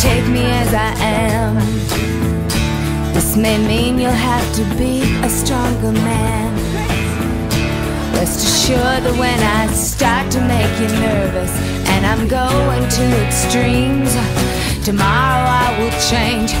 take me as I am. This may mean you'll have to be a stronger man. Rest assured that when I start to make you nervous and I'm going to extremes, tomorrow I will change